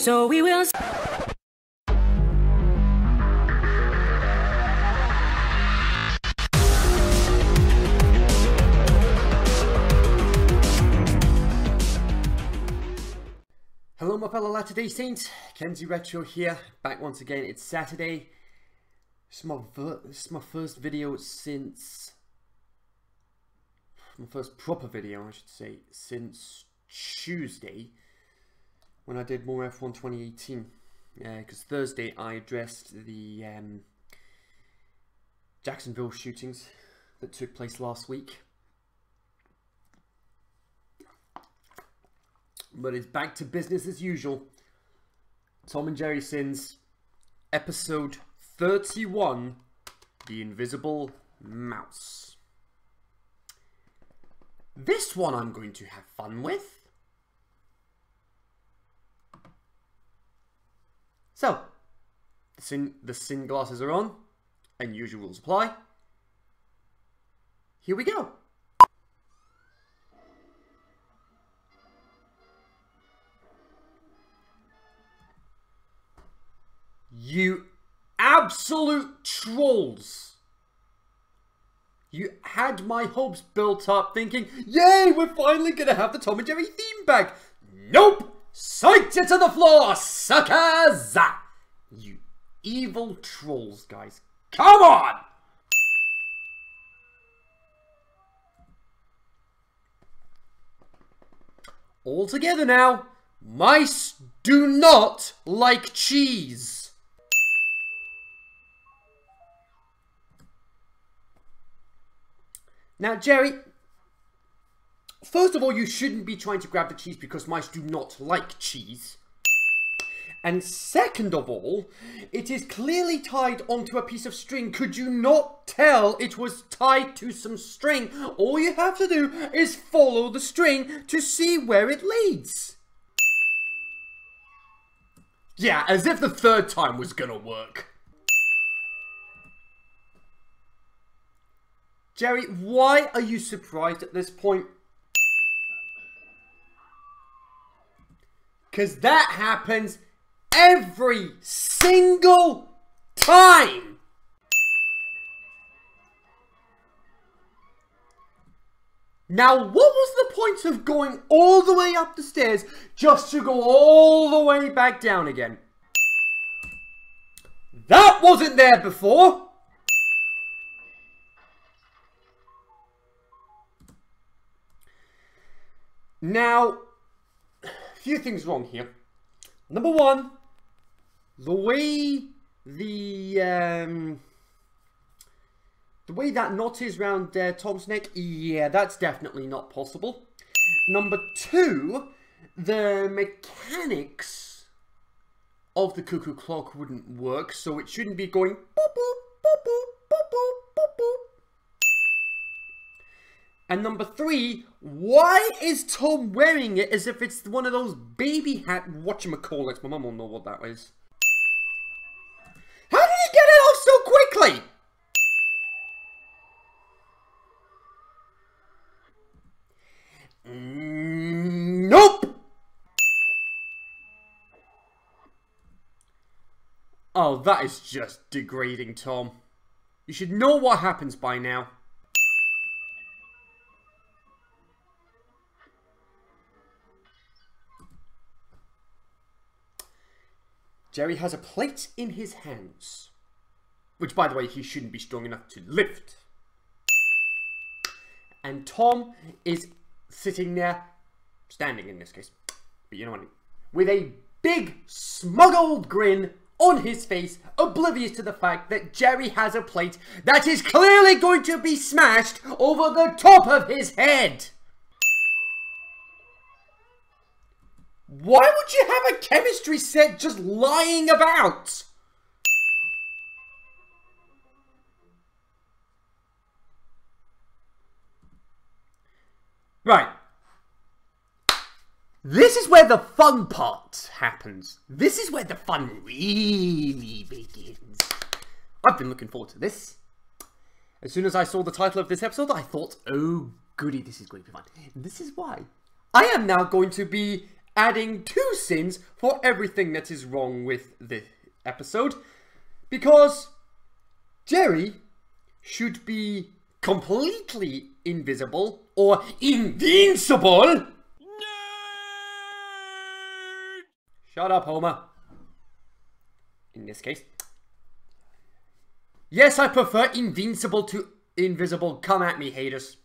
So we will. Hello my fellow Latter-day Saints, Kenzie Retro here, back once again, it's Saturday. Is my, this is my first video since... My first proper video, I should say, since Tuesday, when I did more F1 2018. Because uh, Thursday I addressed the um, Jacksonville shootings that took place last week. But it's back to business as usual. Tom and Jerry Sins, episode 31 The Invisible Mouse. This one I'm going to have fun with. So, the sin, the sin glasses are on, and usual rules apply. Here we go. You absolute trolls! You had my hopes built up thinking, yay, we're finally gonna have the Tom and Jerry theme back. Nope! Sight it to the floor, suckers! You evil trolls, guys. Come on! All together now. Mice do not like cheese. Now, Jerry, first of all, you shouldn't be trying to grab the cheese because mice do not like cheese. And second of all, it is clearly tied onto a piece of string. Could you not tell it was tied to some string? All you have to do is follow the string to see where it leads. Yeah, as if the third time was gonna work. Jerry, why are you surprised at this point? Because that happens every single time. Now, what was the point of going all the way up the stairs just to go all the way back down again? That wasn't there before! Now, a few things wrong here. Number one, the way the um, the way that knot is round uh, Tom's neck, yeah, that's definitely not possible. Number two, the mechanics of the cuckoo clock wouldn't work, so it shouldn't be going boop boop and number three, why is Tom wearing it as if it's one of those baby hat whatchamacallits? My mum will know what that is. How did he get it off so quickly? Nope! Oh, that is just degrading, Tom. You should know what happens by now. Jerry has a plate in his hands. Which, by the way, he shouldn't be strong enough to lift. And Tom is sitting there, standing in this case, but you know what I mean, with a big, smug old grin on his face, oblivious to the fact that Jerry has a plate that is clearly going to be smashed over the top of his head. Why would you have a chemistry set just lying about? Right. This is where the fun part happens. This is where the fun really begins. I've been looking forward to this. As soon as I saw the title of this episode, I thought, oh goody, this is going to be fun. This is why I am now going to be adding two sins for everything that is wrong with the episode. Because Jerry should be completely invisible or invincible. Shut up, Homer. In this case. Yes, I prefer invincible to invisible. Come at me, haters.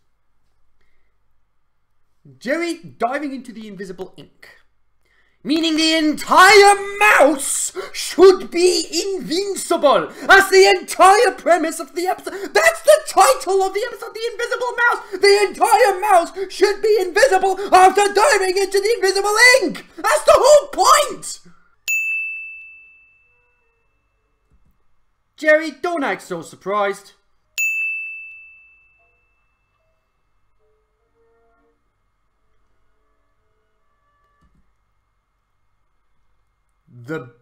Jerry diving into the invisible ink. Meaning the entire mouse should be invincible. That's the entire premise of the episode. That's the title of the episode, The Invisible Mouse. The entire mouse should be invisible after diving into the invisible ink. That's the whole point. Jerry, don't act so surprised. The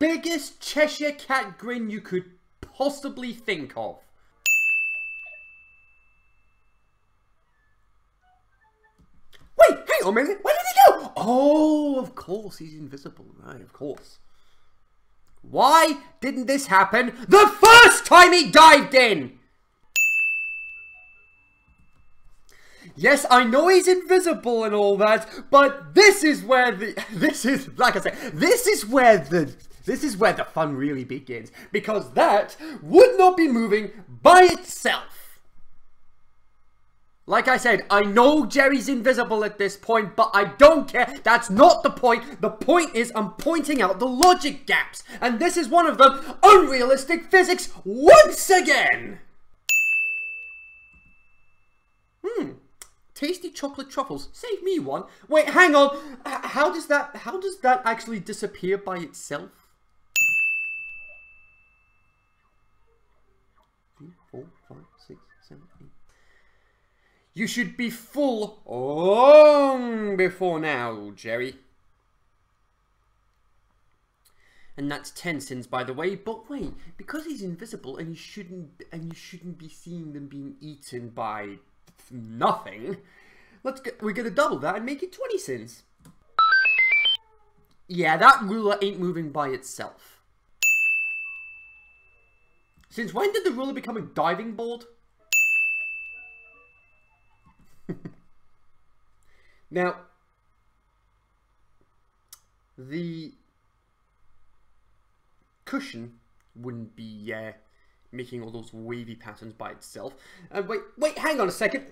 biggest Cheshire Cat grin you could possibly think of. Wait, hang on a minute. Where did he go? Oh, of course, he's invisible. Right, of course. Why didn't this happen the first time he dived in? Yes, I know he's invisible and all that, but this is where the this is like I said, this is where the this is where the fun really begins because that would not be moving by itself. Like I said, I know Jerry's invisible at this point, but I don't care. That's not the point. The point is I'm pointing out the logic gaps. And this is one of them. Unrealistic physics once again. Hmm. Tasty chocolate truffles. Save me one. Wait, hang on. How does that how does that actually disappear by itself? Three, four, five, six, seven, eight. You should be full long before now, Jerry. And that's ten sins, by the way. But wait, because he's invisible and he shouldn't and you shouldn't be seeing them being eaten by nothing. Let's get we're gonna double that and make it twenty sins. Yeah, that ruler ain't moving by itself. Since when did the ruler become a diving board? now, the cushion wouldn't be uh, making all those wavy patterns by itself. Uh, wait, wait, hang on a second.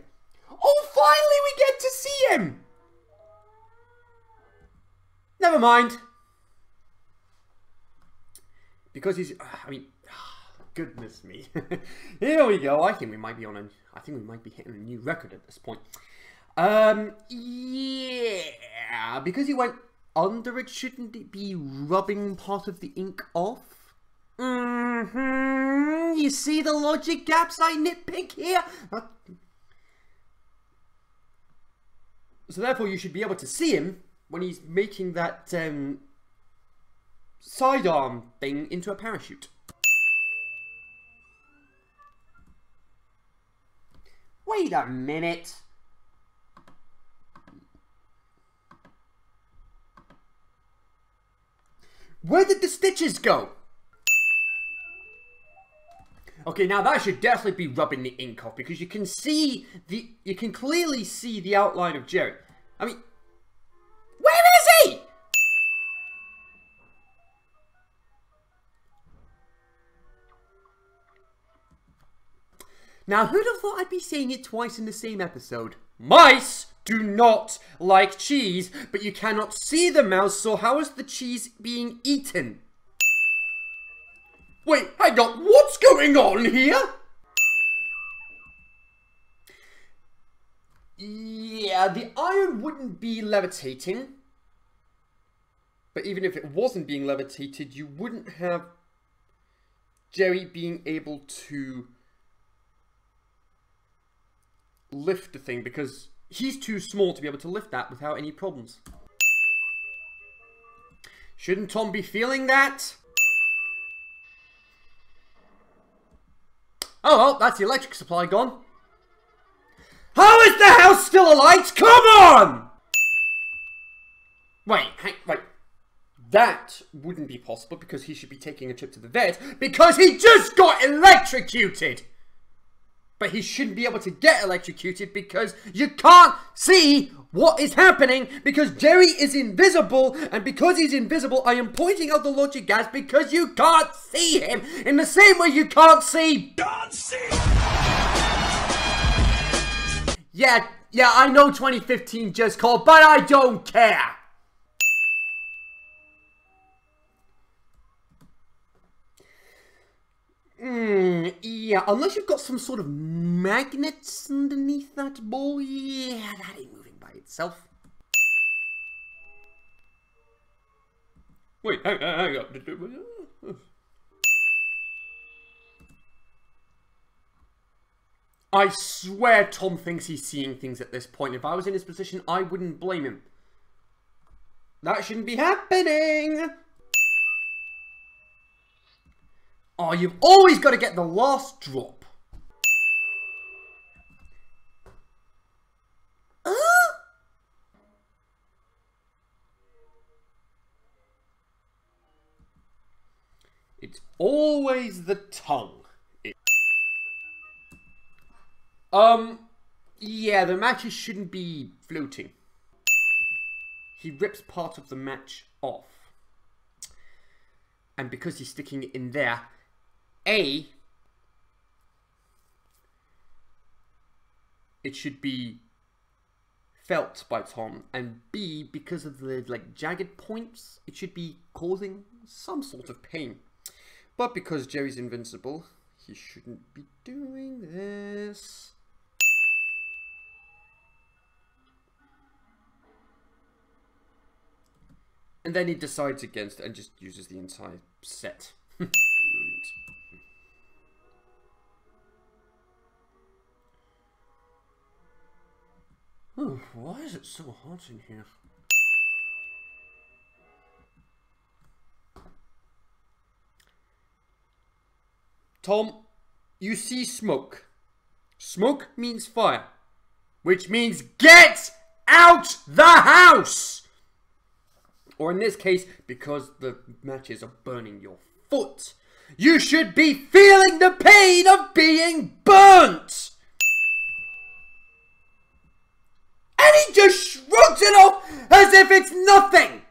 Oh, finally we get to see him! Never mind. Because he's, I mean, goodness me. Here we go. I think we might be on a, I think we might be hitting a new record at this point. Um, yeah, because he went under it, shouldn't it be rubbing part of the ink off? Mm-hmm. You see the logic gaps I nitpick here? So therefore you should be able to see him when he's making that um, sidearm thing into a parachute. Wait a minute. Where did the stitches go? Okay, now that should definitely be rubbing the ink off because you can see the, you can clearly see the outline of Jerry. I mean, where is he? Now, who'd have thought I'd be saying it twice in the same episode? Mice do not like cheese, but you cannot see the mouse, so how is the cheese being eaten? Wait, hang on, what's going on here? Yeah, the iron wouldn't be levitating. But even if it wasn't being levitated, you wouldn't have Jerry being able to lift the thing because he's too small to be able to lift that without any problems. Shouldn't Tom be feeling that? Oh well, that's the electric supply gone. How is the house still alight? Come on! Wait, hang, wait. That wouldn't be possible because he should be taking a trip to the vet because he just got electrocuted! But he shouldn't be able to get electrocuted because you can't see what is happening because Jerry is invisible and because he's invisible I am pointing out the logic gas because you can't see him in the same way you can't see John Cena! Yeah, yeah, I know 2015 just called, but I don't care! Mm, yeah, unless you've got some sort of magnets underneath that ball, yeah, that ain't moving by itself. Wait, hang, hang on. I swear Tom thinks he's seeing things at this point. If I was in his position, I wouldn't blame him. That shouldn't be happening! Oh, you've always got to get the last drop. It's always the tongue. It um, yeah, the matches shouldn't be floating. He rips part of the match off. And because he's sticking it in there, a, it should be felt by Tom, and B, because of the like jagged points, it should be causing some sort of pain. But because Jerry's invincible, he shouldn't be doing this. And then he decides against it and just uses the entire set. Ooh, why is it so hot in here? Tom, you see smoke. Smoke means fire, which means get out the house! Or in this case, because the matches are burning your foot, you should be feeling the pain of being burnt! And he just shrugs it off as if it's nothing!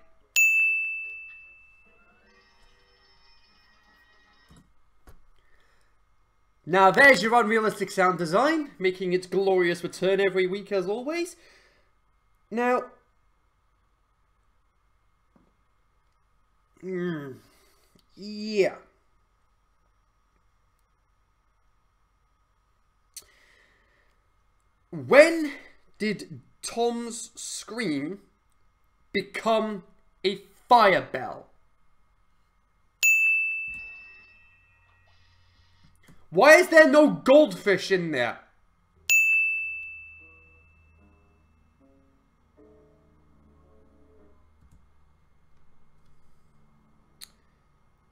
Now there's your unrealistic sound design, making its glorious return every week as always. Now, mm, yeah. When did Tom's scream become a fire bell? Why is there no goldfish in there?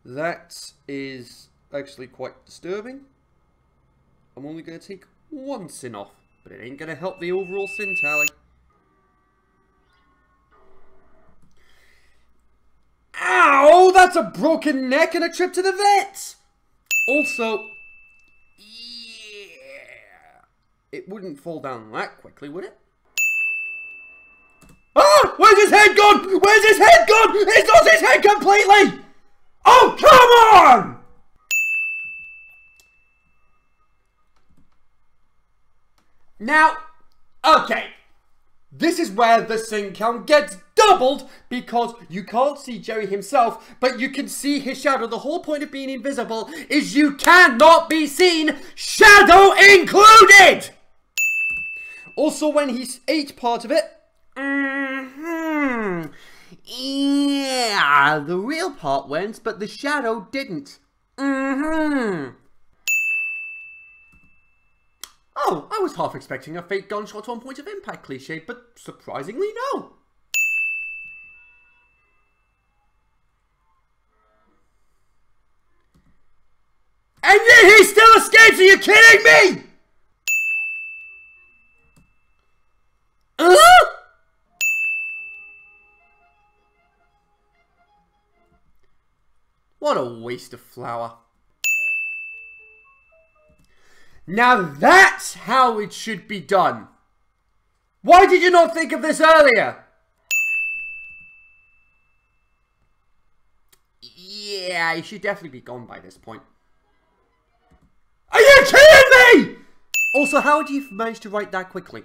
That is actually quite disturbing. I'm only going to take one sin off, but it ain't going to help the overall sin tally. That's a broken neck and a trip to the vet! Also, yeah, it wouldn't fall down that quickly, would it? Ah! Where's his head gone? Where's his head gone? It's lost his head completely! Oh, come on! Now, okay. This is where the sin count gets doubled because you can't see Jerry himself, but you can see his shadow. The whole point of being invisible is you cannot be seen, shadow included! Also, when he ate part of it, mm -hmm, yeah, the real part went, but the shadow didn't. Mm-hmm. Oh, I was half expecting a fake gunshot on point of impact cliche, but surprisingly no. And yet he still escapes. Are you kidding me? Uh -huh. What a waste of flour. Now that's how it should be done. Why did you not think of this earlier? Yeah, you should definitely be gone by this point. You kidding me? Also, how did you manage to write that quickly?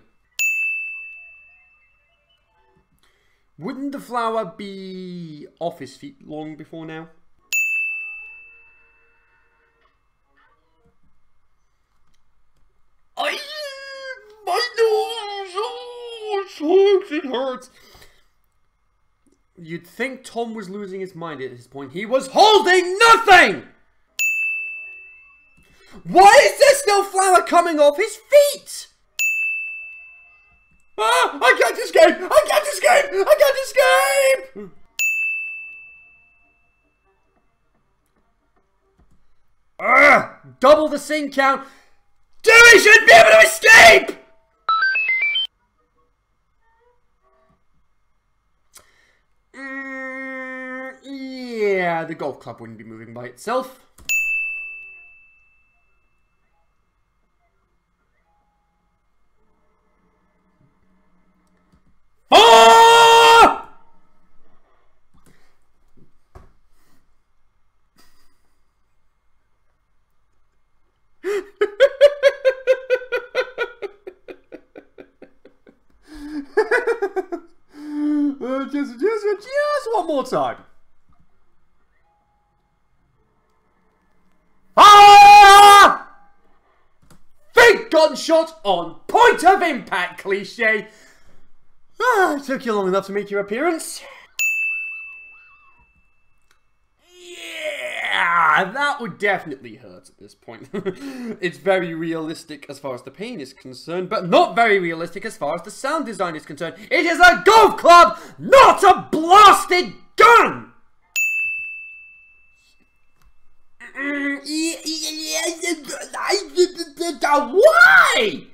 Wouldn't the flower be off his feet long before now? I, my nose, oh, it hurts. You'd think Tom was losing his mind at this point. He was holding nothing! Why is there still flour coming off his feet? Ah, I can't escape! I can't escape! I can't escape! Ah, double the sing count. Dewey should be able to escape! Mm, yeah, the golf club wouldn't be moving by itself. Ah! Uh, just, just, just one more time. Ah! Big gunshot on point of impact cliche. Ah, it took you long enough to make your appearance. Yeah, that would definitely hurt at this point. it's very realistic as far as the pain is concerned, but not very realistic as far as the sound design is concerned. It is a golf club, not a blasted gun! Why?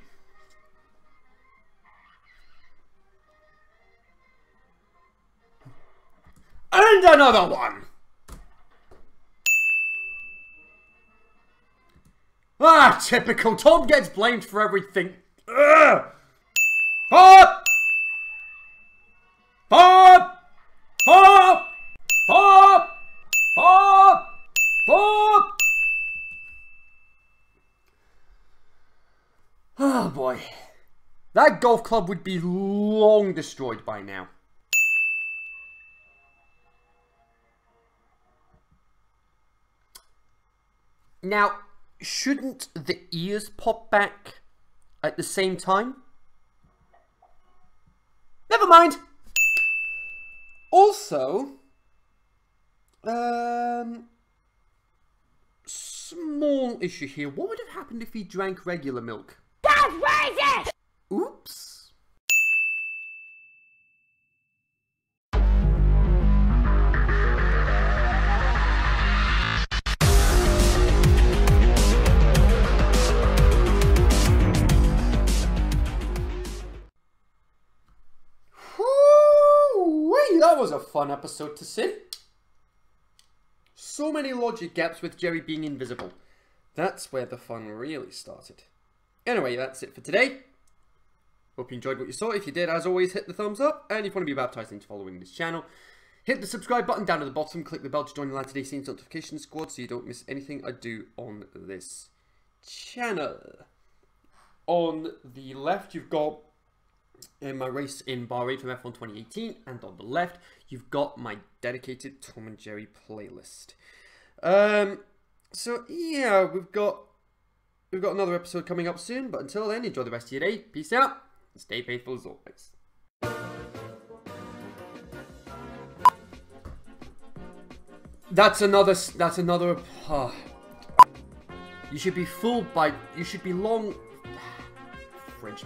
And another one! Ah, typical. Tom gets blamed for everything. Ugh. Pop! Pop! Pop! Pop! Pop! Pop! Oh boy. That golf club would be long destroyed by now. Now, shouldn't the ears pop back at the same time? Never mind. Also, um, small issue here. What would have happened if he drank regular milk? That's racist! Oops. Whoo-wee, that was a fun episode to see. So many logic gaps with Jerry being invisible. That's where the fun really started. Anyway, that's it for today. Hope you enjoyed what you saw. If you did, as always, hit the thumbs up. And if you want to be baptized into following this channel, hit the subscribe button down at the bottom. Click the bell to join the Latter-day Saints notification squad so you don't miss anything I do on this channel. On the left, you've got in my race in Bahrain from F1 2018, and on the left, you've got my dedicated Tom and Jerry playlist. Um, so yeah, we've got we've got another episode coming up soon, but until then, enjoy the rest of your day. Peace out. Stay faithful as always. That's another. That's another. Uh, you should be fooled by. You should be long. French.